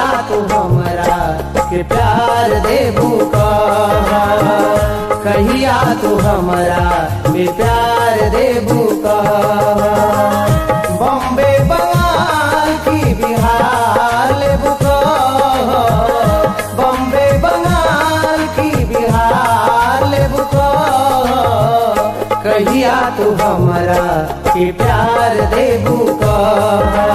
कहिया तू हमरा के प्यार देबू कहा। कहिया तू हमरा के प्यार देबू कहा। बॉम्बे बंगाल की बिहार लेबू कहा। बॉम्बे बंगाल की बिहार लेबू कहा। कहिया तू हमरा के प्यार देबू कहा।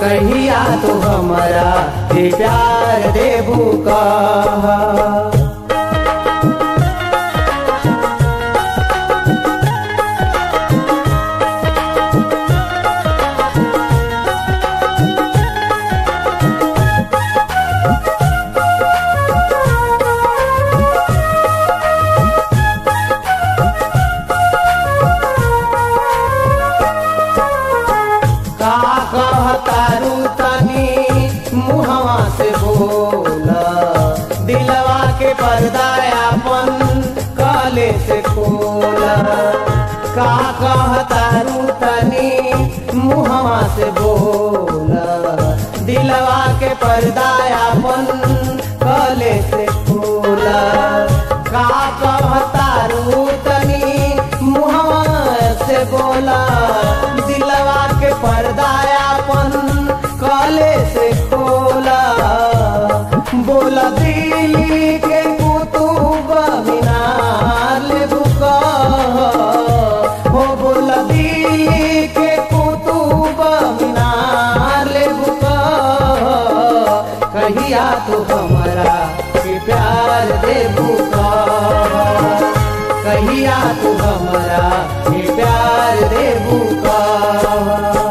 कहिया तू हमारा प्यार देबू का मुहवा से बोला दिलवा के पर्दा कहिया तो हमारा प्यार दे कहा कहिया तू हमारा प्यार देबू कहा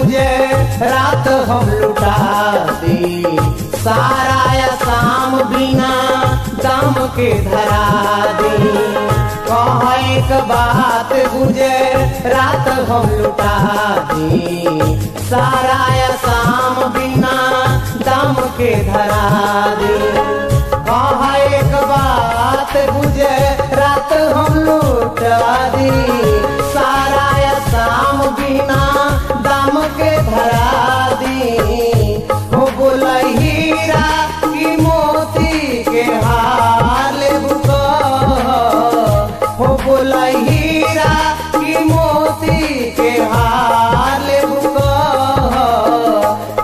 गुजे रात हम लुटा दी। सारा या शाम बिना दाम के धरा दी। कह एक बात गुजे रात हम लुटा दी। सारा या शाम बिना दाम के धरा दी। कह एक बात गुजे रात हम लुटा दी। सारा या शाम बिना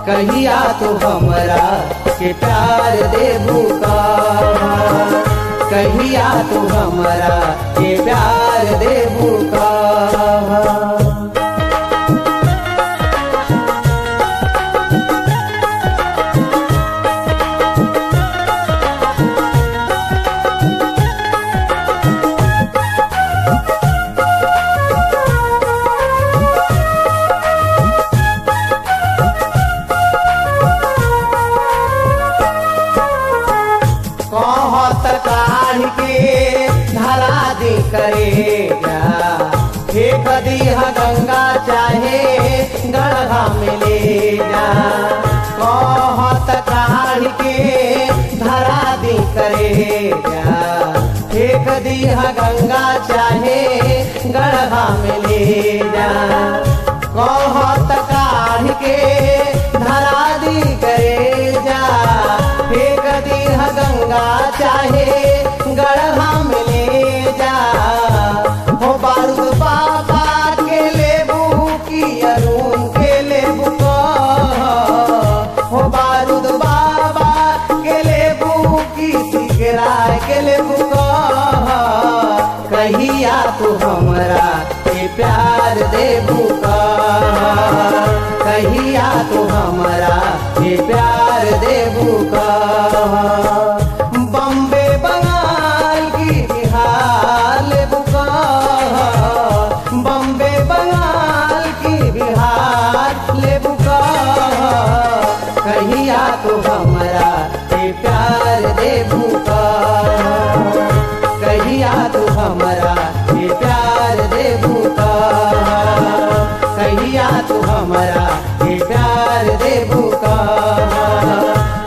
कहिया तो हमरा के प्यार देबू कहा? कहिया तो हमरा के प्यार देबू कहा? काढ़ के धरा दी करे जा फेंक दीह गंगा चाहे गढ़ा में जा कहत काढ़ के धरा दी करे जा फेंक दीह गंगा चाहे गढ़ा में जा कहत काढ़ के हमरा के प्यार दे बुकार कहिया तो हमरा के प्यार दे बुकार बम्बे बंगाल की बिहार ले बुकार बम्बे बंगाल की बिहार ले बुकार कहिया तो हमारा तू हमारा ये प्यार दे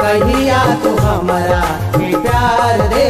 कहिया तू हमारा ये प्यार दे